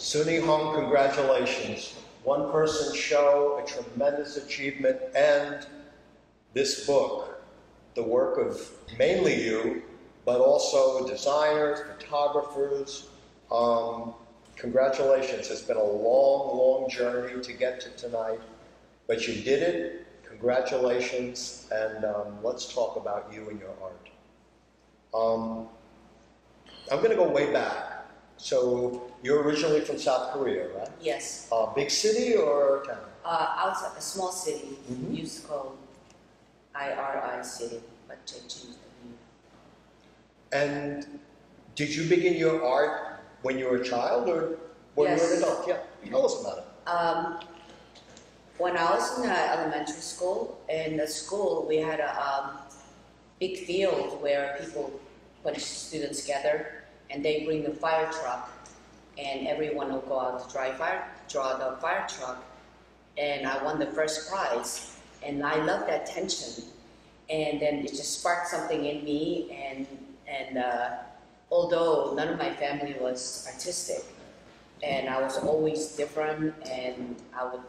SunHe Hong, congratulations. One person show, a tremendous achievement, and this book, the work of mainly you, but also designers, photographers. Um, congratulations. It's been a long, long journey to get to tonight, but you did it. Congratulations, and um, let's talk about you and your art. Um, I'm going to go way back. So you're originally from South Korea, right? Yes. Uh, big city or town? Uh, outside a small city, Mhm. used to call IRI city, but they changed the name. And did you begin your art when you were a child or when you were an Yes. adult? Yeah, tell us about it. Um, when I was in uh, elementary school, in the school we had a um, big field where people put students together, and they bring the fire truck, and everyone will go out to dry fire, draw the fire truck, and I won the first prize, and I love that tension, and then it just sparked something in me, and and uh, although none of my family was artistic, and I was always different, and I would,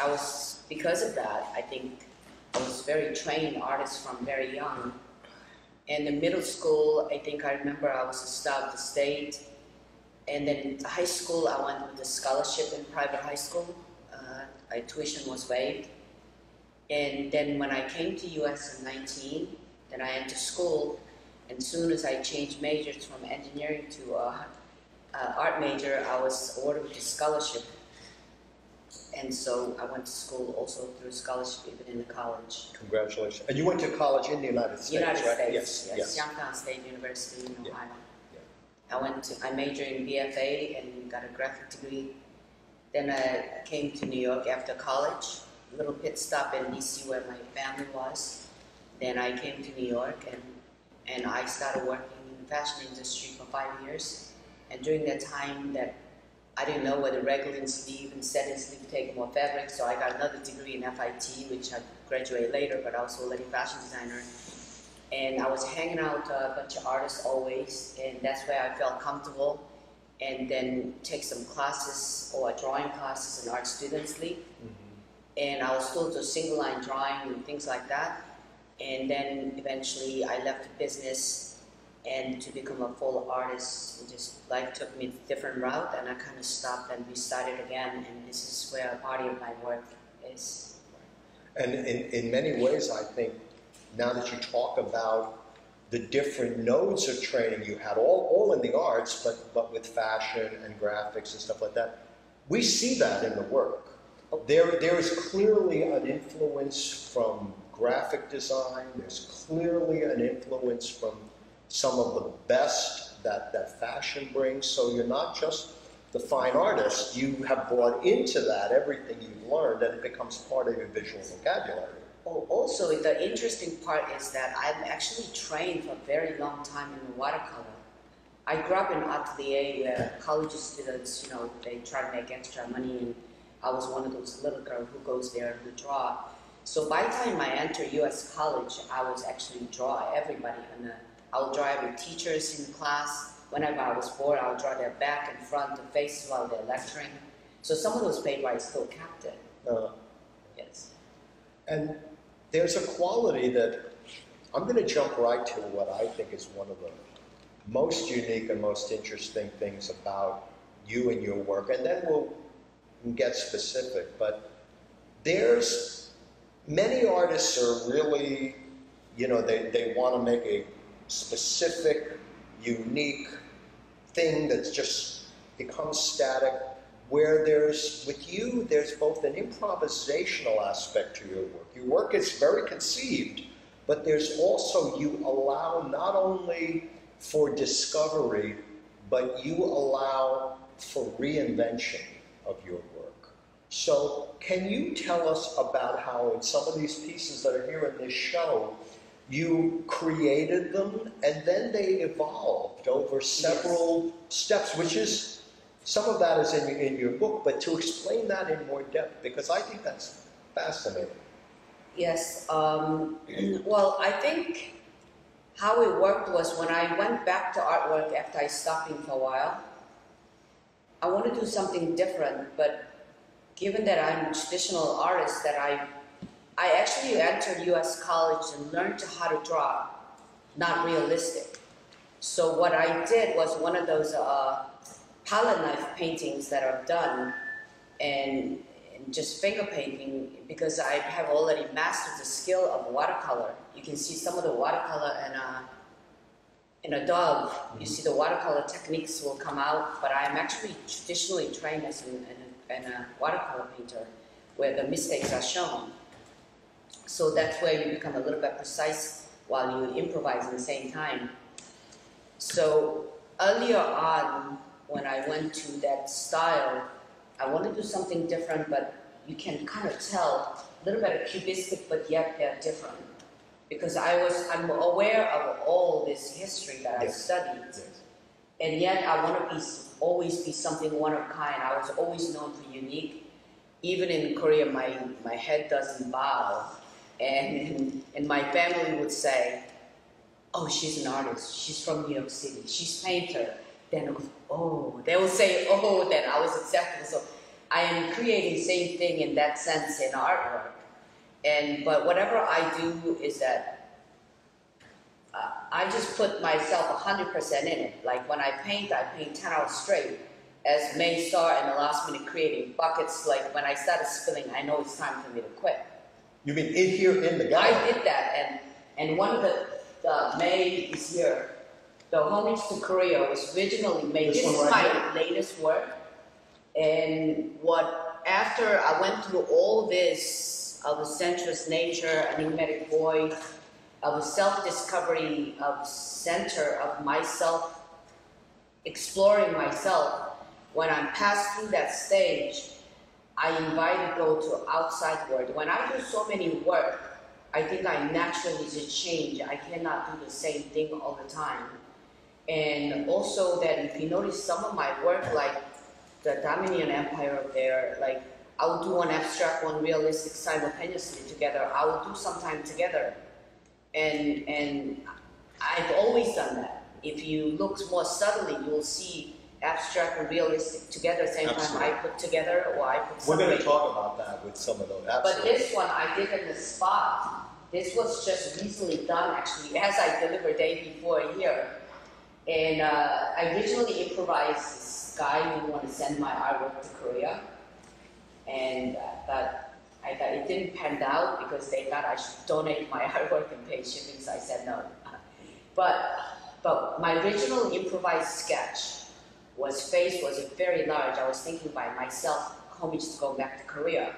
I was because of that. I think I was very trained artist from very young. And in middle school, I think I remember I was a star of the state, and then in high school, I went with a scholarship in private high school. Uh, my tuition was waived, and then when I came to U.S. in 19, then I entered school, and soon as I changed majors from engineering to uh, uh, art major, I was awarded with a scholarship. And so I went to school also through scholarship even in the college. Congratulations. And you went to college in the United States, United right? States, Yes, yes, yes. Youngstown State University in Yeah, Ohio. I went to, I majored in BFA and got a graphic degree. Then I came to New York after college, a little pit stop in DC where my family was. Then I came to New York and, and I started working in the fashion industry for five years. And during that time that I didn't know whether regular sleeve and set sleeve take more fabric, so I got another degree in FIT, which I graduated later, but also was already fashion designer and I was hanging out with a bunch of artists always, and that's where I felt comfortable. And then take some classes or drawing classes in Art Students League, mm-hmm. and I was still to single line drawing and things like that. And then eventually I left the business and to become a full artist. Just life took me a different route, and I kind of stopped and restarted again. And this is where a body of my work is. And in, in many ways, I think now that you talk about the different nodes of training you had, all, all in the arts, but, but with fashion and graphics and stuff like that, we see that in the work. Oh. There, there is clearly an influence from graphic design, there's clearly an influence from some of the best that, that fashion brings. So you're not just the fine artist, you have brought into that everything you've learned and it becomes part of your visual vocabulary. Oh, also, the interesting part is that I'm actually trained for a very long time in watercolor. I grew up in atelier where college students, you know, they try to make extra money, and I was one of those little girls who goes there to draw. So by the time I entered U.S. college, I was actually draw everybody, and I would draw every teachers in class. Whenever I was bored, I would draw their back and front, the faces while they're lecturing. So some of those papers I still kept it. Uh, Yes. And there's a quality that I'm going to jump right to what I think is one of the most unique and most interesting things about you and your work, and then we'll get specific. But there's many artists are really, you know, they, they want to make a specific, unique thing that's just becomes static where there's, with you, there's both an improvisational aspect to your work. Your work is very conceived, but there's also, you allow not only for discovery, but you allow for reinvention of your work. So, can you tell us about how, in some of these pieces that are here in this show, you created them and then they evolved over several steps, which is some of that is in, in your book, but to explain that in more depth, because I think that's fascinating. Yes. Um, well, I think how it worked was when I went back to artwork after I stopped in for a while. I want to do something different, but given that I'm a traditional artist, that I, I actually entered U.S. college and learned how to draw, not realistic. So what I did was one of those uh, palette knife paintings that I've done, and, and just finger painting because I have already mastered the skill of watercolor. You can see some of the watercolor and. Uh, in a dog, you see the watercolor techniques will come out, but I'm actually traditionally trained as an, an, an, a watercolor painter where the mistakes are shown. So that's where you become a little bit precise while you improvise at the same time. So earlier on, when I went to that style, I want to do something different, but you can kind of tell a little bit of cubistic, but yet they're different because I was I'm aware of all this history that I studied, Yes. and yet I want to be always be something one of kind. I was always known for unique. Even in Korea, my my head doesn't bow, and and my family would say, "Oh, she's an artist. She's from New York City. She's painter." Then oh, they would say, "Oh," then I was accepted. So I am creating same thing in that sense in artwork. And but whatever I do is that uh, I just put myself hundred percent in it. Like when I paint, I paint ten hours straight. As May Star in the last minute creating buckets, like when I started spilling, I know it's time for me to quit. You mean in here in the I did that, and and one of the, the May is here. The homage to Korea was originally made. This This, one is right my latest work, and what after I went through all this of the sensuous nature, enigmatic void, of a self-discovery, of center of myself, exploring myself. When I'm passed through that stage, I invite go to outside world. When I do so many work, I think I naturally should change. I cannot do the same thing all the time. And also that if you notice some of my work, like the Dominion Empire up there, like I will do one abstract, one realistic simultaneously together. I will do sometime together. And and I've always done that. If you look more subtly, you will see abstract and realistic together at the same time I put together or I put We're going to talk about that with some of those. But this one I did in the spot. This was just recently done actually, as I delivered day before here. And uh, I originally improvised this guy who wanted to send my artwork to Korea. And uh, but I thought it didn't pan out because they thought I should donate my artwork and pay shipping, so I said no. But but my original improvised sketch was face was very large. I was thinking by myself, homage to go back to Korea.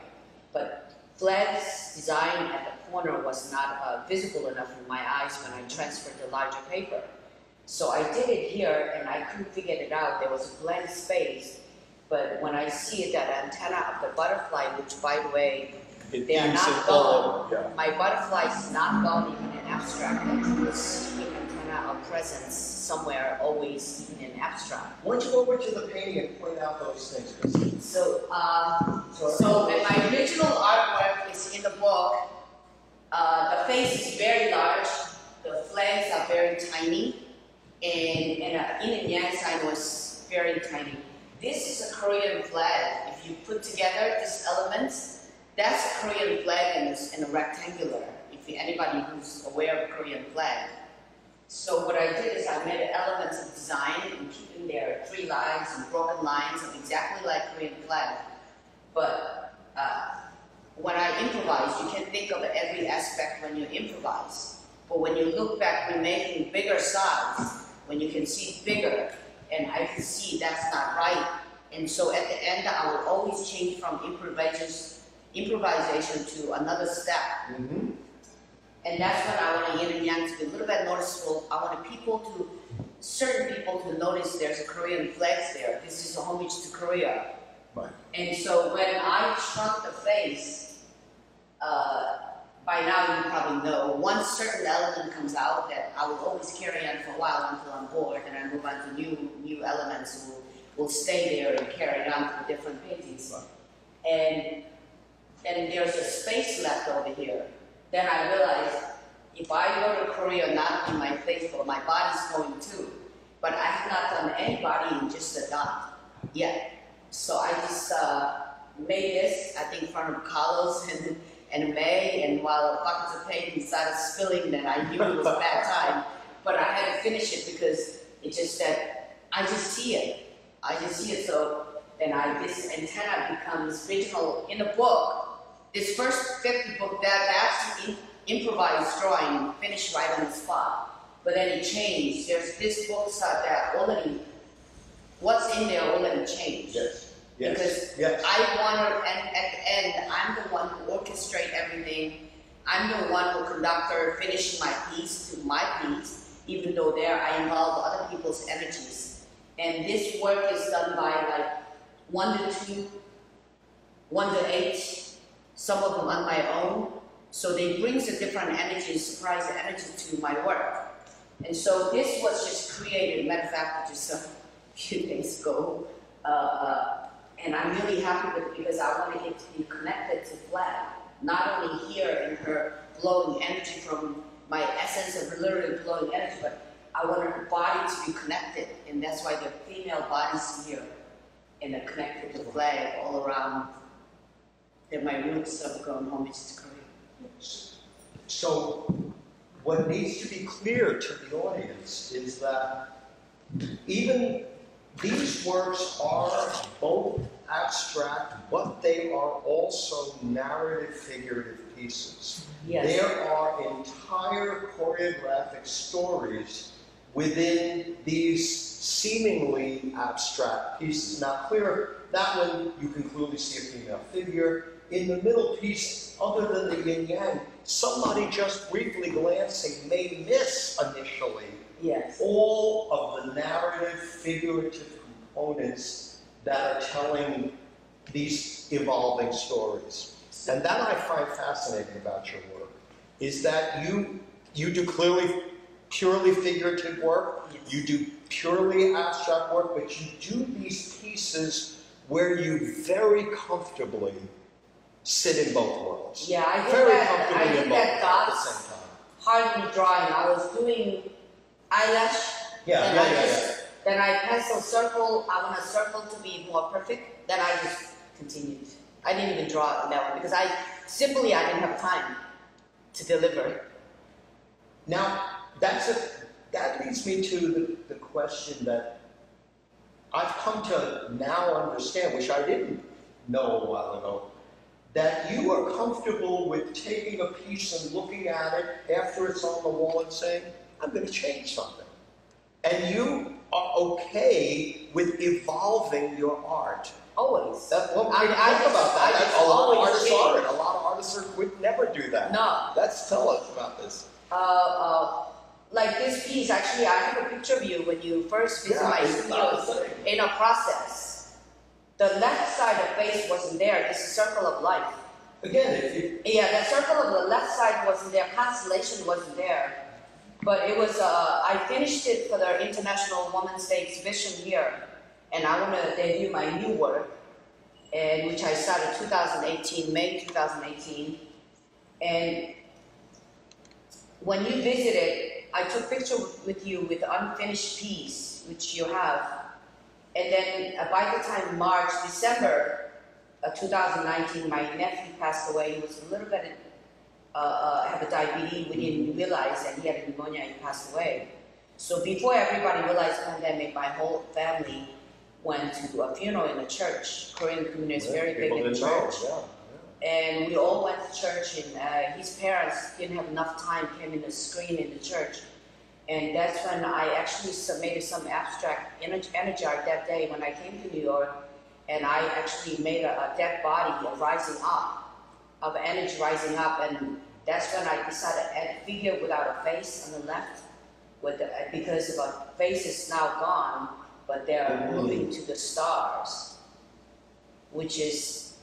But Flagg's design at the corner was not uh, visible enough in my eyes when I transferred the larger paper. So I did it here and I couldn't figure it out. There was a blank space. But when I see that antenna of the butterfly, which by the way, It they are not gone. over, My butterfly is not gone even in abstract. Presence somewhere, always even in abstract. Why don't you go over to the painting and point out those things? So, um, So- so when my original artwork is in the book, uh, the face is very large, the flags are very tiny, and, and uh, yin and yang sign was very tiny. This is a Korean flag. If you put together these elements, that's a Korean flag and it's in a rectangular. If anybody who's aware of Korean flag. So what I did is I made elements of design and keeping their three lines and broken lines of exactly like Korean flag. But uh, when I improvise, you can think of every aspect when you improvise. But when you look back, we're making bigger size, when you can see bigger, and I can see that's not right. And so at the end, I will always change from improvisation, improvisation to another step. Mhm. And that's when I want to yin and yang to be a little bit noticeable. I want people to, certain people to notice there's a Korean flag there. This is a homage to Korea. Right. And so when I shrunk the face, uh, by now you probably know, one certain element comes out that I will always carry on for a while until I'm bored, and I move on to new new elements who will stay there and carry on through different paintings. Right. And and there's a space left over here. Then I realized if I go to Korea, not only my but my body's going too. But I have not done any body in just a dot. Yeah. So I just uh, made this, I think, in front of Carlos and, and May, and while the buckets of paint started spilling, then I knew it was a bad time. But I had to finish it because it just that I just see it. I just see it. So then I this antenna becomes original in the book. This first 50 book that that's improvised drawing, finished right on the spot. But then it changed. There's this book uh, that already what's in there already changed. Yes, yes, Because yes. I want to, and at the end, I'm the one who orchestrate everything. I'm the one who conductor, finish my piece to my piece, even though there I involve other people's energies. And this work is done by like one to two, one to eight, some of them on my own. So they brings a different energy, surprise energy to my work. And so this was just created, matter of fact, just a few days ago. Uh, and I'm really happy with it because I wanted it to be connected to Flag, not only here in her blowing energy from my essence of literally blowing energy, but I wanted her body to be connected, and that's why the female bodies here and are connected to Flag all around. They're my roots of going home to Korea. So, what needs to be clear to the audience is that even these works are both abstract, but they are also narrative figurative pieces. Yes. There are entire choreographic stories within these seemingly abstract pieces. Now, clear, that one you can clearly see a female figure. In the middle piece, other than the yin yang, somebody just briefly glancing may miss initially Yes. all of the narrative, figurative components that are telling these evolving stories. And that I find fascinating about your work is that you you do clearly purely figurative work, you do purely abstract work, but you do these pieces where you very comfortably sit in both worlds. Yeah, I did very that. I in both that at the dots same time. hardly drawing. I was doing eyelash. Yeah, then yeah, I yeah, just, Then I pencil circle. I want a circle to be more perfect. Then I just continued. I didn't even draw it that one because I simply I didn't have time to deliver. Now, that's a, that leads me to the, the question that I've come to now understand, which I didn't know a while ago, that you are comfortable with taking a piece and looking at it after it's on the wall and saying, I'm going to change something. And you are okay with evolving your art. Always. That, well, I- think I just- about that. I a lot of artists are, a lot of artists are, would never do that. No. Let's tell us about this. Uh, uh, like this piece. Actually, I have a picture of you when you first visit my this is what I was studio. In a process, the left side of face wasn't there. This is circle of life. Again, if you Yeah, the circle of the left side wasn't there, constellation wasn't there. But it was, uh, I finished it for the International Women's Day exhibition here. And I want to debut my new work, and which I started 2018, May 2018. And when you visited, I took picture with you with the unfinished piece, which you have. And then uh, by the time March, December of 2019, my nephew passed away. He was a little bit uh, uh, have a diabetes. We didn't realize that he had a pneumonia. He passed away. So before everybody realized the pandemic, my whole family went to a funeral in the church. Korean community is very big in know, church. yeah, And we all went to church, and uh, his parents didn't have enough time, came in the screen in the church. And that's when I actually submitted some abstract energy, art that day when I came to New York. And I actually made a, a dead body of rising up, of energy rising up. And that's when I decided to add a figure without a face on the left. With the, because the face is now gone, but they're Mhm. moving to the stars, which is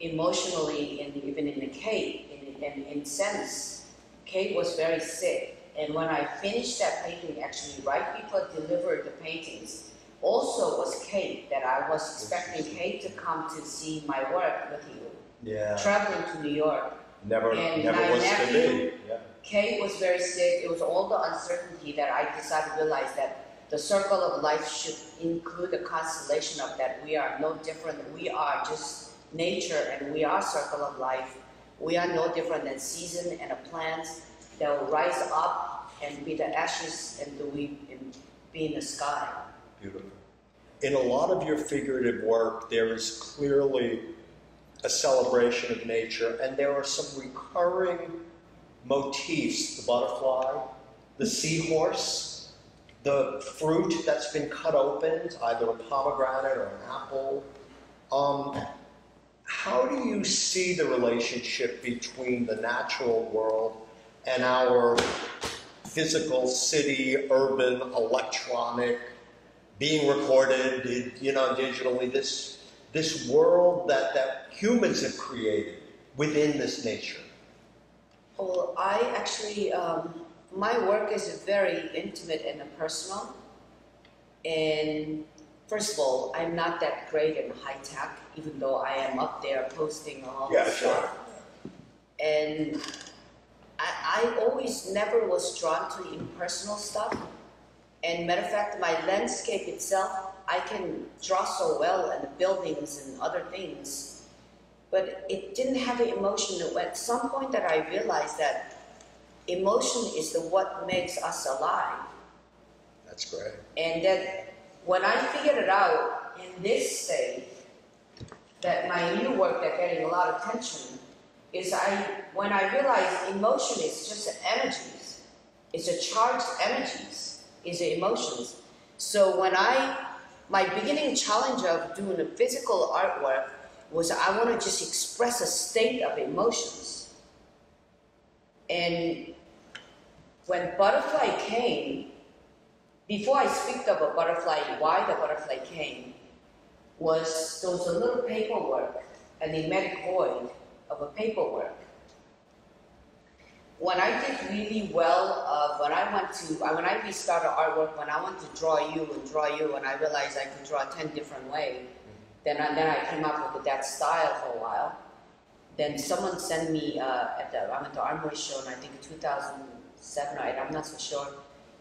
emotionally and even in the Kate, in, in, in sense, Kate was very sick. And when I finished that painting, actually, right before I delivered the paintings, also was Kate, that I was expecting Kate to come to see my work with you, Yeah, traveling to New York. never, And never was to nephew- be. Yeah. Kate was very sick. It was all the uncertainty that I decided to realize that the circle of life should include the constellation of that we are no different. We are just nature and we are circle of life. We are no different than season and a plant that will rise up and be the ashes and the we and be in the sky. Beautiful. In a lot of your figurative work, there is clearly a celebration of nature, and there are some recurring motifs the butterfly, the seahorse, the fruit that's been cut open, either a pomegranate or an apple. Um, how do you see the relationship between the natural world and our physical city, urban, electronic, being recorded, you know, digitally, this, this world that, that humans have created within this nature? Well, I actually, um, my work is very intimate and personal. And first of all, I'm not that great in high tech, even though I am up there posting all Yeah, this sure. stuff. And I, I always never was drawn to the impersonal stuff. And matter of fact, my landscape itself, I can draw so well and the buildings and other things, but it didn't have an emotion. At some point that I realized that emotion is the what makes us alive. That's great. And that when I figured it out in this state, that my new work that getting a lot of attention is I when I realized emotion is just energies, it's a charged energies, is emotions. So when I my beginning challenge of doing a physical artwork was I want to just express a state of emotions. And when butterfly came, before I speak of a butterfly, why the butterfly came, was there was a little paperwork, an enigmatic void of a paperwork. When I did really well, uh, when I went to, when I restarted artwork, when I went to draw you and draw you, and I realized I could draw 10 different ways, then I, then I came up with that style for a while. Then someone sent me uh, at the, I went to Armory Show in I think 2007 or 8, I'm not so sure.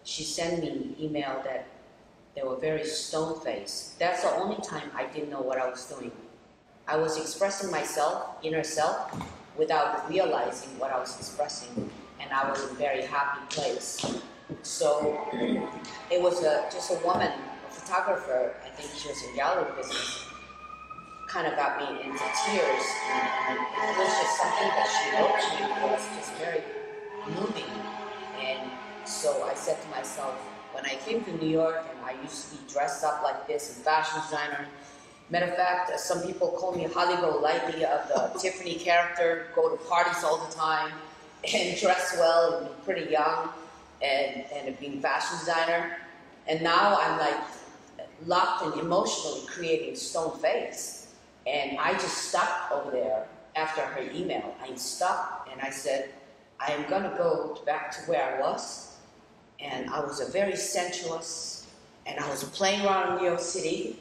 She sent me an email that they were very stone faced. That's the only time I didn't know what I was doing. I was expressing myself, inner self, without realizing what I was expressing, and I was in a very happy place. So it was a, just a woman, a photographer, I think she was in gallery business, kind of got me into tears. And, it was just something that she wrote to me was just very moving. And so I said to myself, when I came to New York and I used to be dressed up like this, a fashion designer. Matter of fact, some people call me Holly Golightly of the Tiffany character, go to parties all the time and dress well and be pretty young and, and being fashion designer. And now I'm like locked and emotionally creating Stone Face. And I just stopped over there after her email. I stopped and I said, I am gonna go back to where I was. And I was a very sensuous, and I was playing around in New York City,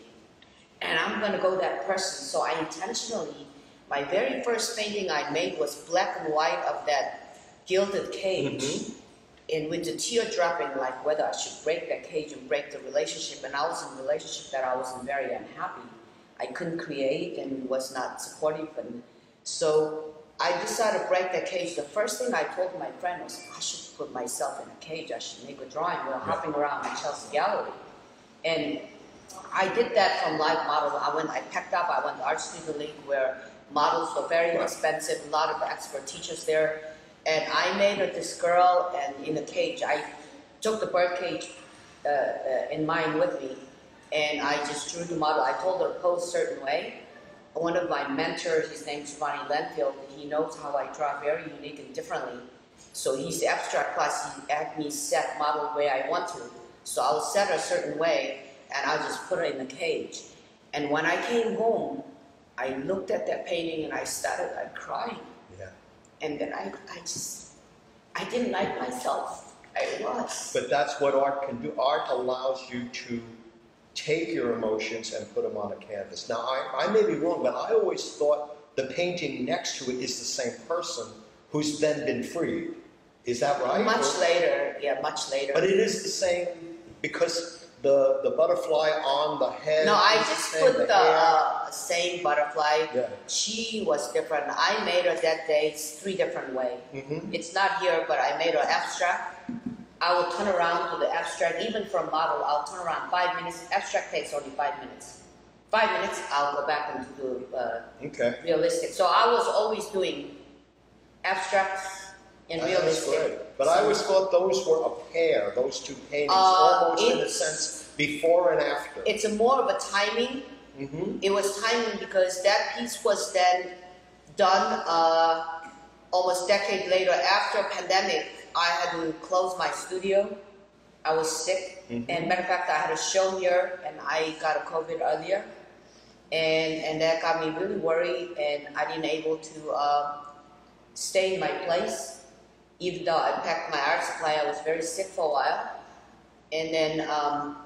and I'm gonna go that person. So I intentionally, my very first painting I made was black and white of that gilded cage mm-hmm. and with the tear dropping, like whether I should break that cage and break the relationship. And I was in a relationship that I wasn't very unhappy. I couldn't create and was not supportive. And so I decided to break that cage. The first thing I told my friend was, I should put myself in a cage. I should make a drawing. We were hopping around in Chelsea Gallery. And I did that from live model. I went, I packed up, I went to Art Student League where models were very expensive, a lot of expert teachers there. And I made this girl and in a cage. I took the bird cage uh, uh, in mine with me and I just drew the model. I told her to pose a certain way. One of my mentors, his name's Ronnie Landfield, he knows how I draw very unique and differently. So he's abstract class, he had me set model the way I want to. So I'll set her a certain way and I'll just put her in the cage. And when I came home, I looked at that painting and I started like crying. Yeah. And then I, I just, I didn't like myself. I was. But that's what art can do. Art allows you to take your emotions and put them on a canvas. Now, I, I may be wrong, but I always thought the painting next to it is the same person who's then been freed. Is that right? Much Or- later, yeah, much later. But it is the same because the, the butterfly on the head? No, I just put the hair? uh, same butterfly. Yeah. She was different. I made her that day three different way. Mm-hmm. It's not here, but I made her abstract. I will turn around to the abstract, even for model, I'll turn around five minutes. Abstract takes only five minutes. Five minutes, I'll go back and do uh, Okay. realistic. So I was always doing abstracts and That's realistic. great. But I always thought those were a pair, those two paintings, Uh, almost in a it's- sense, before and after. It's a more of a timing. Mm-hmm. It was timing because that piece was then done uh, almost decade later after pandemic. I had to close my studio. I was sick, Mhm. and matter of fact, I had a show here, and I got a COVID earlier, and and that got me really worried, and I didn't able to uh, stay in my place. Even though I packed my art supply, I was very sick for a while, and then um,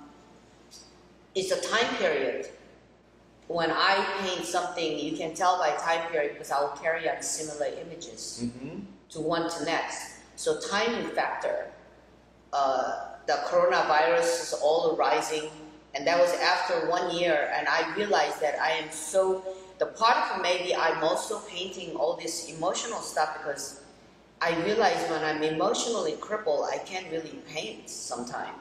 it's a time period when I paint something, you can tell by time period because I will carry on similar images Mm-hmm. to one to next. So timing factor, uh, the coronavirus is all rising, and that was after one year, and I realized that I am so. The part of maybe I'm also painting all this emotional stuff because I realize when I'm emotionally crippled, I can't really paint sometimes,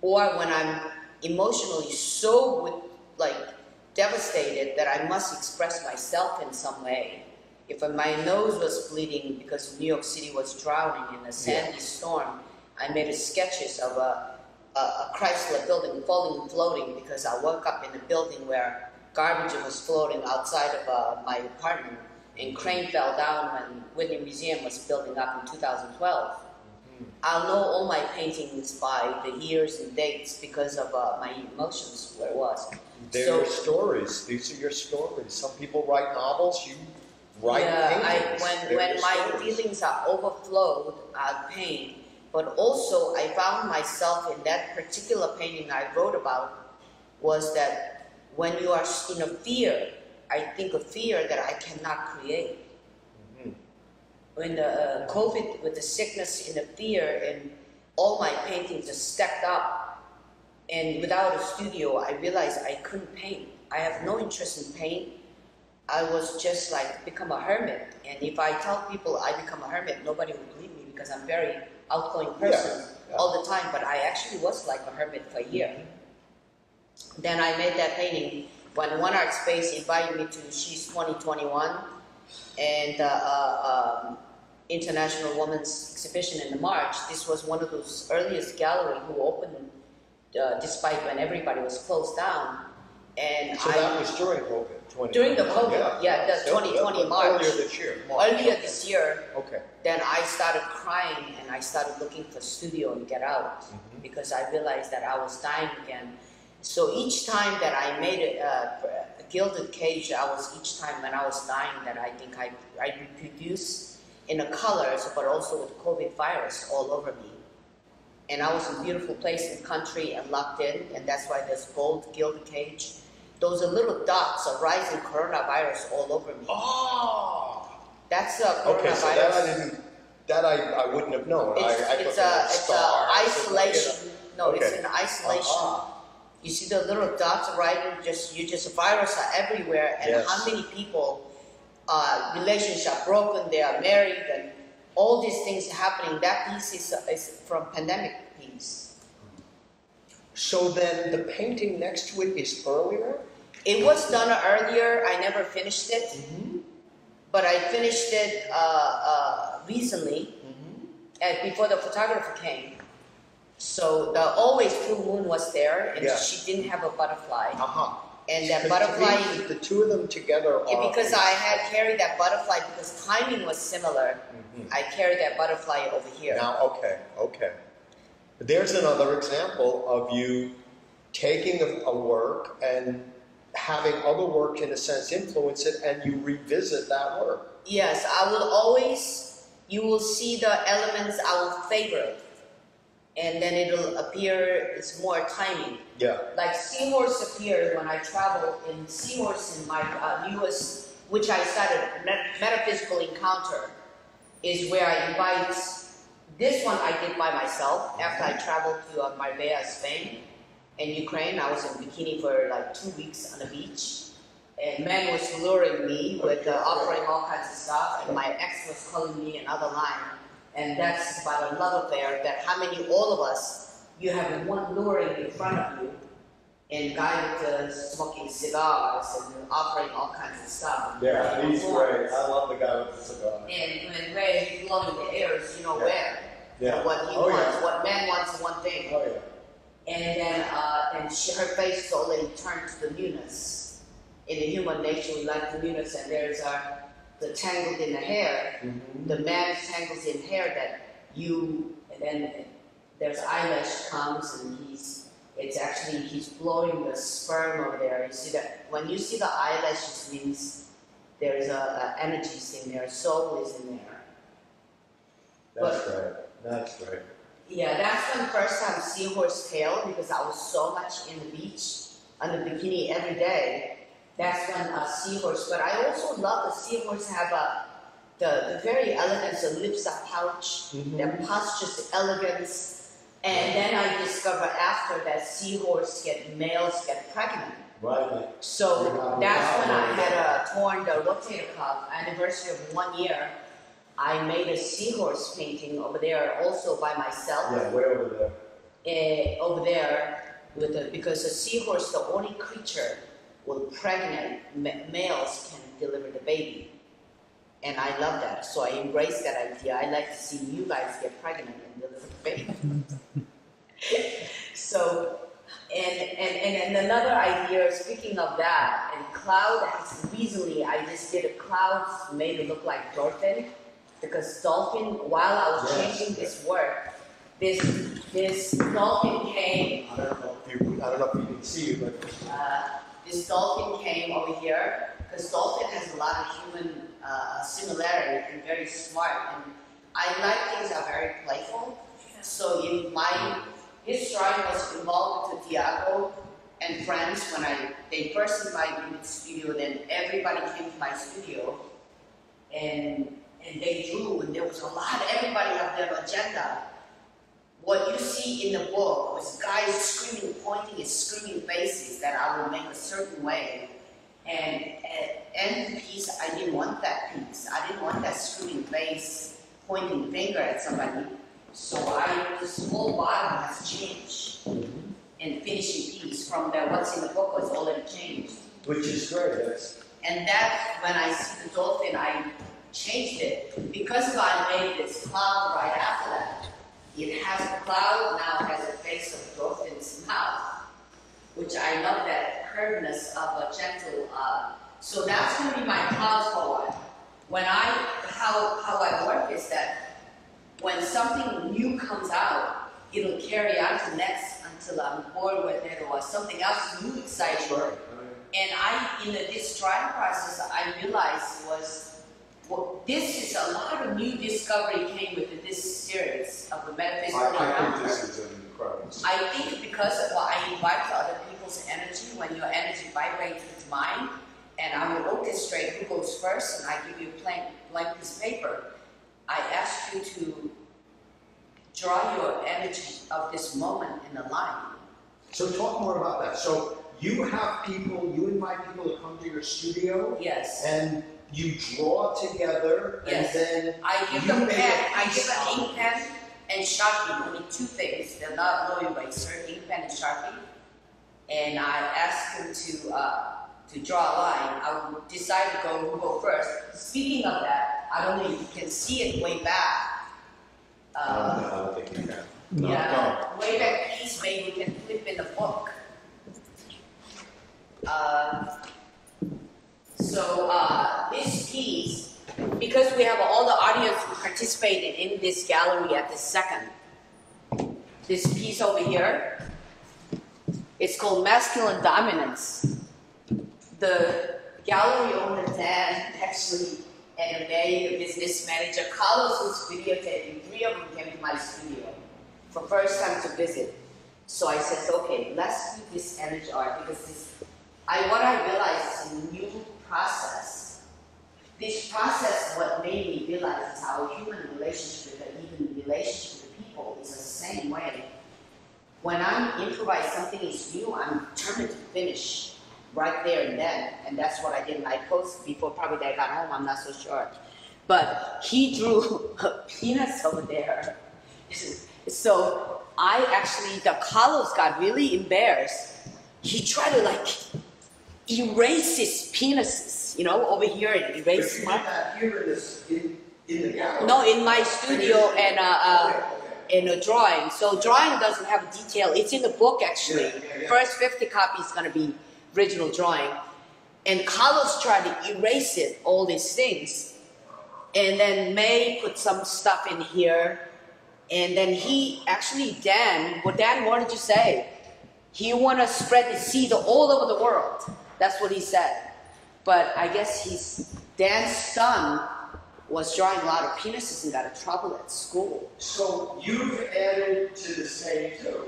or when I'm emotionally so like devastated that I must express myself in some way. If my nose was bleeding because New York City was drowning in a sandy storm, I made a sketches of a, a, a Chrysler building falling and floating because I woke up in a building where garbage was floating outside of uh, my apartment and crane fell down when Whitney Museum was building up in 2012. I'll know all my paintings by the years and dates because of uh, my emotions where it was. They're So- your stories. These are your stories. Some people write novels. You write yeah, I, when They're when my stories. feelings are overflowed, I paint. But also, I found myself in that particular painting I wrote about was that when you are in a fear, I think of fear that I cannot create. Mhm. When the uh, COVID, with the sickness and the fear, and all my paintings are stacked up, and without a studio, I realized I couldn't paint. I have no interest in paint. I was just like become a hermit, and if I tell people I become a hermit, nobody will believe me because I'm very outgoing person yeah. all the time. But I actually was like a hermit for a year. Then I made that painting when One Art Space invited me to She's 2021 and uh, uh, um, International Women's Exhibition in the March. This was one of those earliest gallery who opened uh, despite when everybody was closed down. And So I, that was during COVID. During the COVID, yeah, the So 2020 that March. Earlier this year. March. earlier this year, Okay. then I started crying and I started looking for studio and get out Mhm. because I realized that I was dying again. So each time that I made a, uh, a gilded cage, I was each time when I was dying that I think I, I reproduced in the colors, but also with COVID virus all over me. And I was in a beautiful place in country and locked in, and that's why there's gold gilded cage. Those are little dots of rising coronavirus all over me. Oh. That's a coronavirus. Okay, so that I didn't. That I, I wouldn't have known. It's, I, I it's thought a they it's a stars and, isolation. No, it's an isolation. Aha. You see the little dots right in just you just virus are everywhere and Yes. how many people uh relationship are broken, they are married and all these things happening. That piece is, is from pandemic piece. So then the painting next to it is earlier? It was done earlier, I never finished it, Mm-hmm. but I finished it uh, uh, recently Mm-hmm. and before the photographer came. So the always full moon was there, and Yeah. she didn't have a butterfly. Uh-huh. And that But to butterfly, me, the two of them together yeah, are. because I had carried that butterfly because timing was similar. Mhm. I carried that butterfly over here. Now, okay, okay. There's another example of you taking a, a work and having other work, in a sense, influence it, and you revisit that work. Yes, I will always. You will see the elements I will favor, and then it'll appear. It's more timing. Yeah. like seahorse appeared when I traveled in seahorse in my uh, newest, which I started met- metaphysical encounter, is where I invite. This one I did by myself after I traveled to uh, Marbella, Spain, and Ukraine. I was in bikini for like two weeks on the beach. And man was luring me with uh, offering all kinds of stuff, and my ex was calling me another line. And that's about a love affair that how many, all of us, you have one luring in front of you, and guy with uh, smoking cigars and offering all kinds of stuff. Yeah, he's And great. I love the guy with the cigar. And when Ray is blowing the airs, you know Yeah. where. Yeah. What he Oh, yeah. wants, what man wants is one thing. Oh, yeah. And then, uh, and she, her face is already turned to the newness. In the human nature, we like the newness, and there's uh, the tangled in the hair. Mhm. The man tangles in hair that you, and then there's eyelash comes, and he's, it's actually, he's blowing the sperm over there. You see that, when you see the eyelash, eyelashes means there's a, a energies in there, soul is in there. That's right. That's right. Yeah, that's when first time seahorse tail because I was so much in the beach on the bikini every day. That's when a seahorse. But I also love the seahorse have a the, the very elegance, the lips are pouch, Mhm. their posture's elegance. And then I discover after that seahorse get males get pregnant. Right. So Yeah, that's when I had a torn the rotator cuff anniversary of one year. I made a seahorse painting over there also by myself Yeah, way over there. uh, over there with the, because a seahorse, the only creature with pregnant ma- males can deliver the baby. And I love that, so I embrace that idea. I like to see you guys get pregnant and deliver the baby. so, and, and, and, and another idea, speaking of that, and cloud, recently I just did a cloud made it look like dolphin, because dolphin, while I was Yes. changing this work, this, this dolphin came I don't know if you, I don't know if you can see, it, but uh, this dolphin came over here because dolphin has a lot of human uh, similarity and very smart. And I like things that are very playful. So in my his drawing was involved with Tiago and friends when I they first invited me to the studio. Then everybody came to my studio, and and they drew, and there was a lot. Everybody had their agenda. What you see in the book was guys screaming, pointing at screaming faces that I will make a certain way. And at end the piece, I didn't want that piece. I didn't want that screaming face pointing finger at somebody. So I, this whole bottom has changed in finishing piece from the what's in the book was already changed. which is great. That's And that, when I see the dolphin, I changed it. Because God made this cloud right after that, it has a cloud, now has a face of dolphin's mouth, which I love that curviness of a gentle, uh, so that's gonna be my cloud for a while. When I, how, how I work is that when something new comes out, it'll carry on to next until I'm bored with it or something else new exciting. right. And I, in the, this drawing process, I realized was, well, this is a lot of new discovery came with this series of the metaphysical I, I think this is an incredible. I think because of what I invite other people's energy, when your energy vibrates with mine, and I will orchestrate who goes first, and I give you a blank, blank piece of paper. I ask you to draw your energy of this moment in the line. So talk more about that. So you have people, you invite people to come to your studio, Yes. and you draw together, Yes. and then I give You them make pen, a I piece give an of ink pen and Sharpie, only two things. They're not low eraser, ink pen and Sharpie. And I ask them to uh, to draw a line. I will decide to go who go first. Speaking of that, I don't know if you can see it way back. I Uh, don't, I don't think you can. No, yeah, way back piece maybe we can flip in the book. Uh, so uh, this piece, because we have all the audience who participated in this gallery at the second, this piece over here, it's called Masculine Dominance. The gallery owner Dan actually and May, business manager, Carlos was videotaping. Three of them came to my studio for first time to visit. So I said, okay, let's do this energy art because this, I what I realized is process. This process, what made me realize is how human relationship and even relationship with people is the same way. when I improvise something is new, I'm determined to finish right there and then. And that's what I did my post before probably that I got home, I'm not so sure. But he drew peanuts over there. So I actually, the Carlos got really embarrassed. He tried to like erase his penises, you know, over here and erase my. here in this, in, in the gallery. No, in my studio and uh, uh, in a drawing. So drawing doesn't have detail. It's in the book actually. Yeah, yeah, yeah. First 50 copies gonna be original drawing. And Carlos tried to erase it, all these things. And then May put some stuff in here. And then he actually Dan, what Dan wanted to say, he wanna spread the seed all over the world. That's what he said. But I guess he's Dan's son was drawing a lot of penises and got in trouble at school. So you've added to the same too.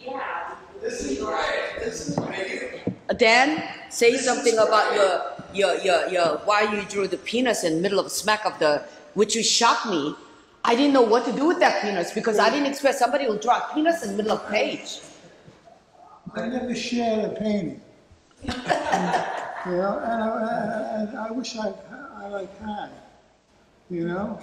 Yeah. This is right. this is amazing. Dan, say This something about great. your, your, your, your, why you drew the penis in the middle of smack of the, which you shocked me. I didn't know what to do with that penis because I didn't expect somebody will draw a penis in the middle of page. I never shared a painting. you know, and I, and I wish I, I like had. You know,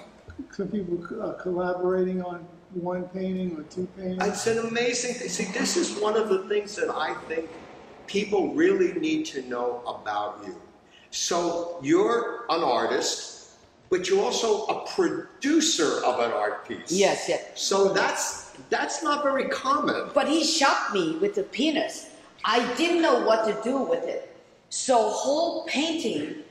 some people uh, collaborating on one painting or two paintings. It's an amazing thing. See, this is one of the things that I think people really need to know about you. So you're an artist, but you're also a producer of an art piece. Yes, yes. So that's that's not very common. But he shocked me with the penis. I didn't know what to do with it. So whole painting,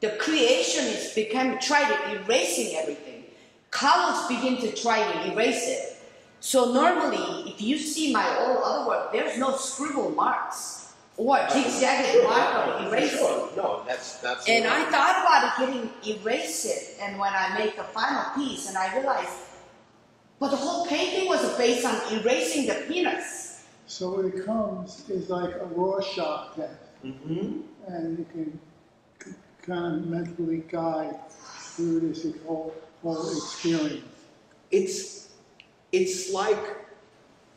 the creation is became try to erasing everything. Colors begin to try to erase it. So normally, if you see my all other work, there's no scribble marks or zigzag mark or erasing. Sure. No, that's that's. And I thought about it getting erase it, and when I make the final piece, and I realized, but the whole painting was based on erasing the penis. So what it comes is like a Rorschach test, hmm and you can c- kind of mentally guide through this whole whole experience. It's it's like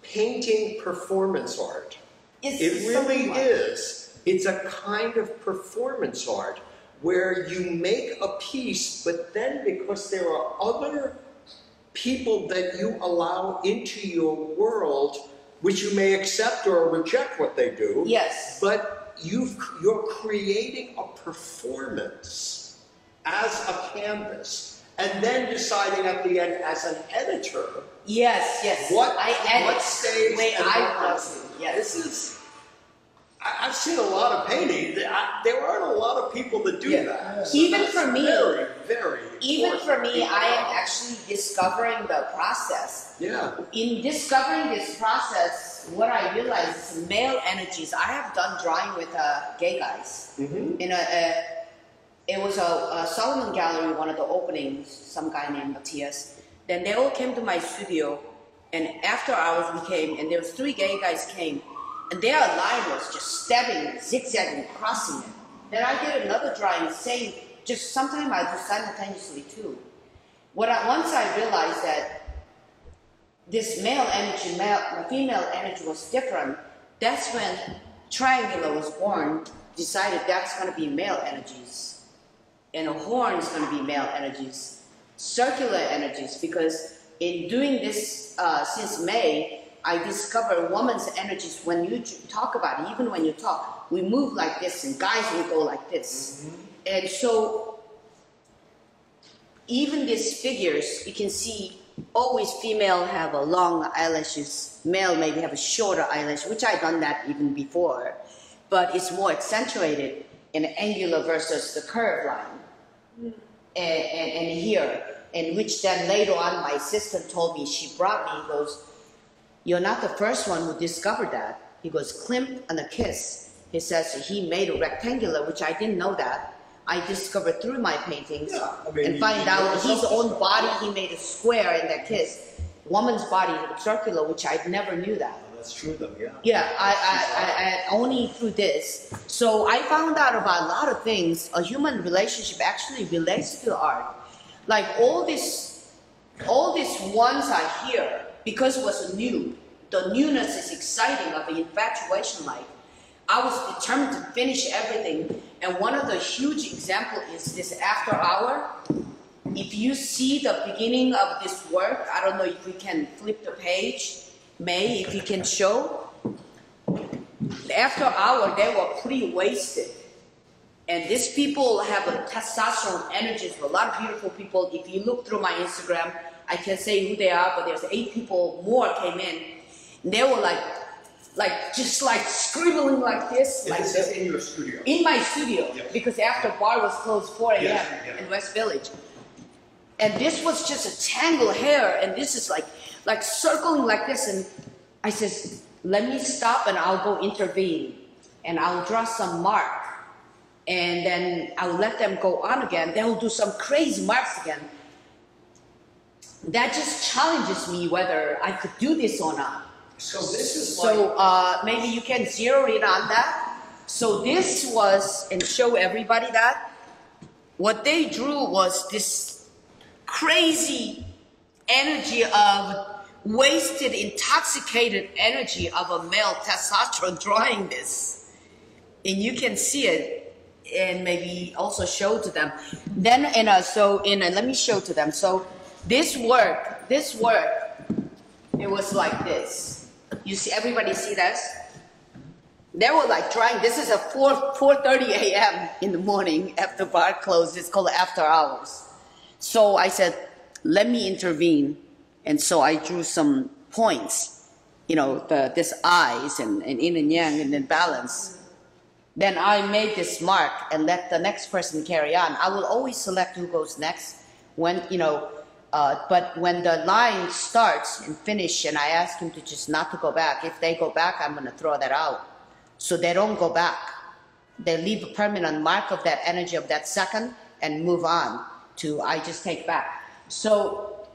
painting performance art. It's It really much. is. It's a kind of performance art where you make a piece, but then because there are other people that you allow into your world, which you may accept or reject what they do, Yes. but you've, you're creating a performance as a canvas, and then deciding at the end as an editor Yes, yes. what I edit what stage way and I what want not. to. Yes. This is. I, I've seen a lot of painting. I, there aren't a lot of people that do Yeah. that. Even for me- very, very. Even for me, I am actually discovering the process. Yeah. In discovering this process, what I realized is male energies. I have done drawing with uh, gay guys. Mm-hmm. In a, a it was a, a Solomon Gallery, one of the openings. Some guy named Matthias. Then they all came to my studio, and after hours we came, and there was three gay guys came, and their line was just stabbing, zigzagging, crossing it. Then I did another drawing, saying just sometimes I do simultaneously too. What I, once I realized that this male energy, male, female energy was different. That's when triangular was born. Decided that's going to be male energies, and a horn is going to be male energies. Circular energies, because in doing this uh, since May, I discovered woman's energies. When you talk about it, even when you talk, we move like this, and guys will go like this. And so even these figures, you can see always female have a long eyelashes, male maybe have a shorter eyelash, which I done that even before, but it's more accentuated in angular versus the curve line. And, and, and here, and which then later on my sister told me, she brought me, he goes, you're not the first one who discovered that. He goes, Klimt and a kiss. He says he made a rectangular, which I didn't know that. I discovered through my paintings Yeah, I mean, and find out his own body, he made a square in that kiss. Woman's body circular, which I never knew that. Oh, that's true, though. Yeah. Yeah, I, I, I, I only through this. So I found out about a lot of things. A human relationship actually relates to art. Like all this, all these ones I hear, because it was new. the newness is exciting of the infatuation life. I was determined to finish everything. And one of the huge example is this after hour. If you see the beginning of this work, I don't know if we can flip the page. May, if you can show. After hour, they were pretty wasted. And these people have a testosterone energies, a lot of beautiful people. If you look through my Instagram, I can say who they are, but there's eight people more came in. They were like, like just like scribbling like this, like This is in your studio. in my studio Yes. because after bar was closed 4 a.m. Yes, yeah. in West Village. And this was just a tangle hair, and this is like like circling like this. And I says, let me stop and I'll go intervene. And I'll draw some mark. And then I'll let them go on again. They'll do some crazy marks again. That just challenges me whether I could do this or not. So this is like, So uh, maybe you can zero in on that. So this was, and show everybody that, what they drew was this crazy energy of wasted, intoxicated energy of a male testosterone drawing this. And you can see it and maybe also show to them. Then, and uh, so, in uh, let me show to them. So this work, this work, it was like this. You see, everybody see this? They were like trying. This is a 4 4:30 a.m. in the morning after bar closed. It's called after hours. So I said, let me intervene, and so I drew some points. You know, the this eyes and, and yin and yang and then balance. Then I made this mark and let the next person carry on. I will always select who goes next when you know. Uh, but when the line starts and finish, and I ask him to just not to go back. If they go back, I'm gonna throw that out. So they don't go back. They leave a permanent mark of that energy of that second and move on to I just take back. So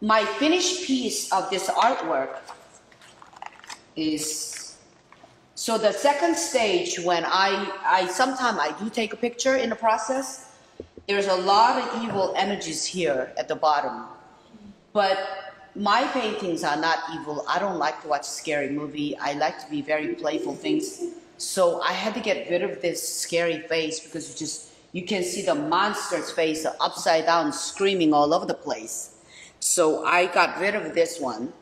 my finished piece of this artwork is so the second stage when I I sometimes I do take a picture in the process. There's a lot of evil energies here at the bottom. But my paintings are not evil. I don't like to watch scary movie. I like to be very playful things. So I had to get rid of this scary face because you just you can see the monster's face upside down screaming all over the place. So I got rid of this one.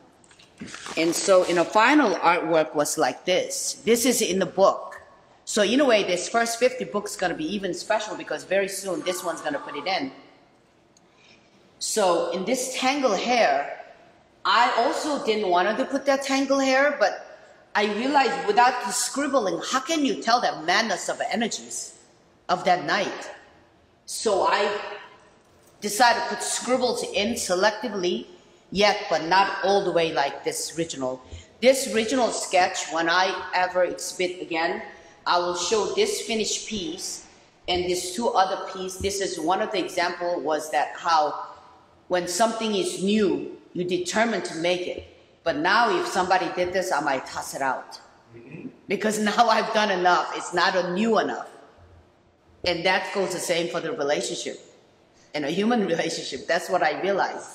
And so in a final artwork was like this. This is in the book. So in a way, this first 50 books gonna be even special because very soon this one's gonna put it in. So in this tangle hair, I also didn't want to put that tangle hair, but I realized without the scribbling, how can you tell the madness of energies of that night? So I decided to put scribbles in selectively, yet but not all the way like this original. This original sketch, when I ever exhibit again, I will show this finished piece and this two other piece. This is one of the example was that how when something is new, you determine to make it. But now if somebody did this, I might toss it out. Mm-hmm. Because now I've done enough. It's not a new enough. And that goes the same for the relationship. and a human relationship, that's what I realized.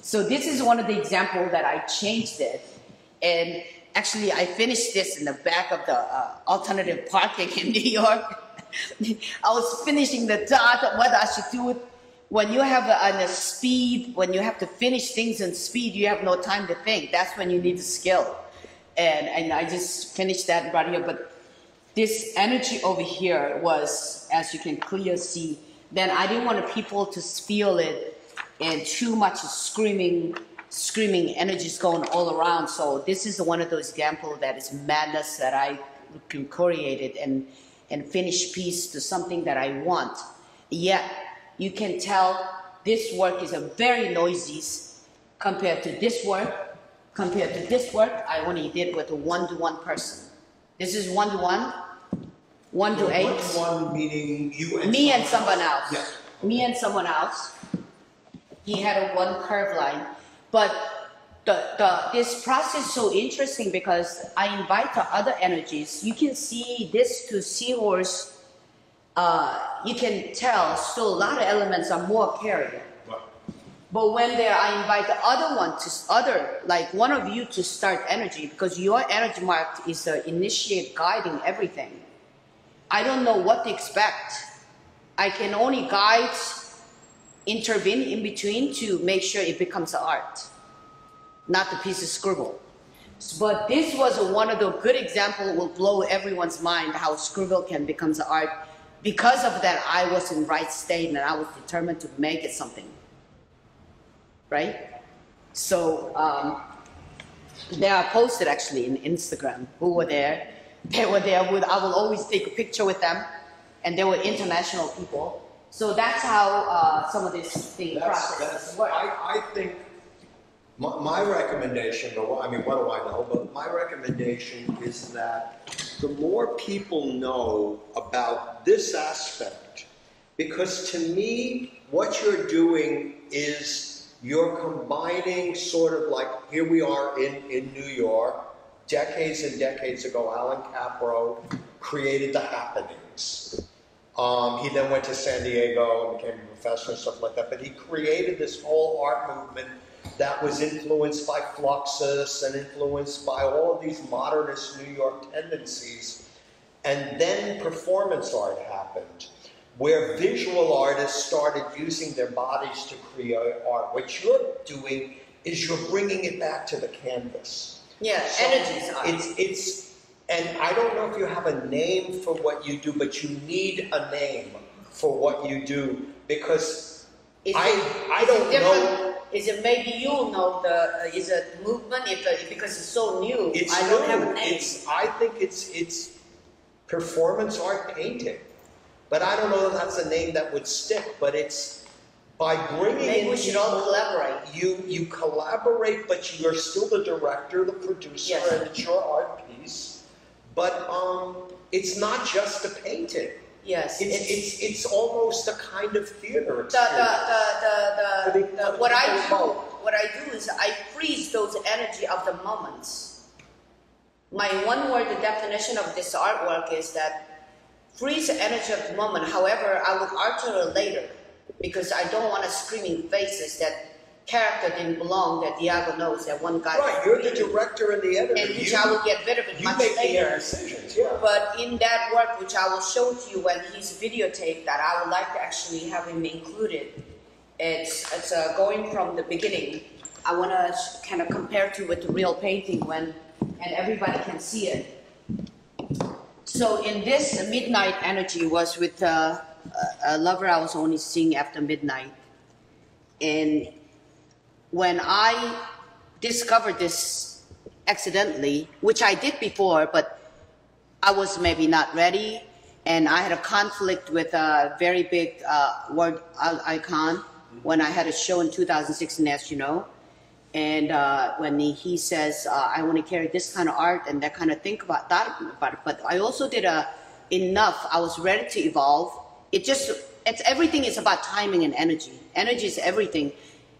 So this is one of the examples that I changed it. And actually I finished this in the back of the uh, alternative parking in New York. I was finishing the thought of whether I should do it when you have a, a speed, when you have to finish things in speed, you have no time to think. That's when you need the skill. And, and I just finished that right here. But this energy over here was, as you can clearly see, then I didn't want people to feel it and too much screaming, screaming energies going all around. So this is one of those examples that is madness that I created and, and finished piece to something that I want. Yet you can tell this work is a very noisy compared to this work, compared to this work I only did with a one-to-one person. This is one-to-one, one to eight. One-to-one meaning you and. Me and someone else. Yes. Me and someone else. He had a one curve line, but the, the this process is so interesting because I invite the other energies. You can see this to seahorse. Uh, you can tell still a lot of elements are more carrier. Right. But when there, I invite the other one to other like one of you to start energy because your energy mark is the initiate guiding everything. I don't know what to expect. I can only guide, intervene in between to make sure it becomes art, not the piece of scribble. But this was one of the good example will blow everyone's mind how scribble can become art. Because of that, I was in right state and I was determined to make it something. Right? So um, they are posted actually in Instagram. Who were there? They were there with. I will always take a picture with them, and they were international people. So that's how uh, some of this thing That's, processes that's. I, I think, my, my recommendation, or, I mean, what do I know, but my recommendation is that the more people know about this aspect, because to me, what you're doing is you're combining sort of like, here we are in, in New York, decades and decades ago, Allan Kaprow created the happenings. Um, he then went to San Diego and became a professor and stuff like that. But he created this whole art movement that was influenced by Fluxus and influenced by all of these modernist New York tendencies. And then performance art happened, where visual artists started using their bodies to create art. What you're doing is you're bringing it back to the canvas. yeah, So energies are. It's it's and I don't know if you have a name for what you do, but you need a name for what you do because Is I it- I don't know. Is it maybe you'll know the uh, is it movement if uh, because it's so new? It's I don't new. have a name. It's I think it's it's performance art painting, but I don't know if that's a name that would stick. But it's by bringing maybe in we should all collaborate. You you collaborate, but you're still the director, the producer, Yes. and it's your art piece. But um, it's not just a painting. Yes, It's, it's, it's almost a kind of theater the, the, the, the, the, the, what I do, what I do is I freeze those energy of the moments. My one word definition of this artwork is that freeze the energy of the moment. However, I will alter it later because I don't want to screaming faces that character didn't belong that Diago knows that one guy. Right, you're the director and the editor. and which you, I will get rid of it much later. decisions, yeah. But in that work, which I will show to you when he's videotaped, that I would like to actually have him included. It's it's uh, going from the beginning. I want to kind of compare to with the real painting when, and everybody can see it. So in this, midnight energy was with uh, a, a lover I was only seeing after midnight, and when I discovered this accidentally, which I did before, but I was maybe not ready, and I had a conflict with a very big uh, word i- icon when I had a show in 2016, as you know. And uh, when he, he says, uh, "I want to carry this kind of art and that kind of think about that about it," but I also did a enough. I was ready to evolve. It just it's everything is about timing and energy. Energy is everything,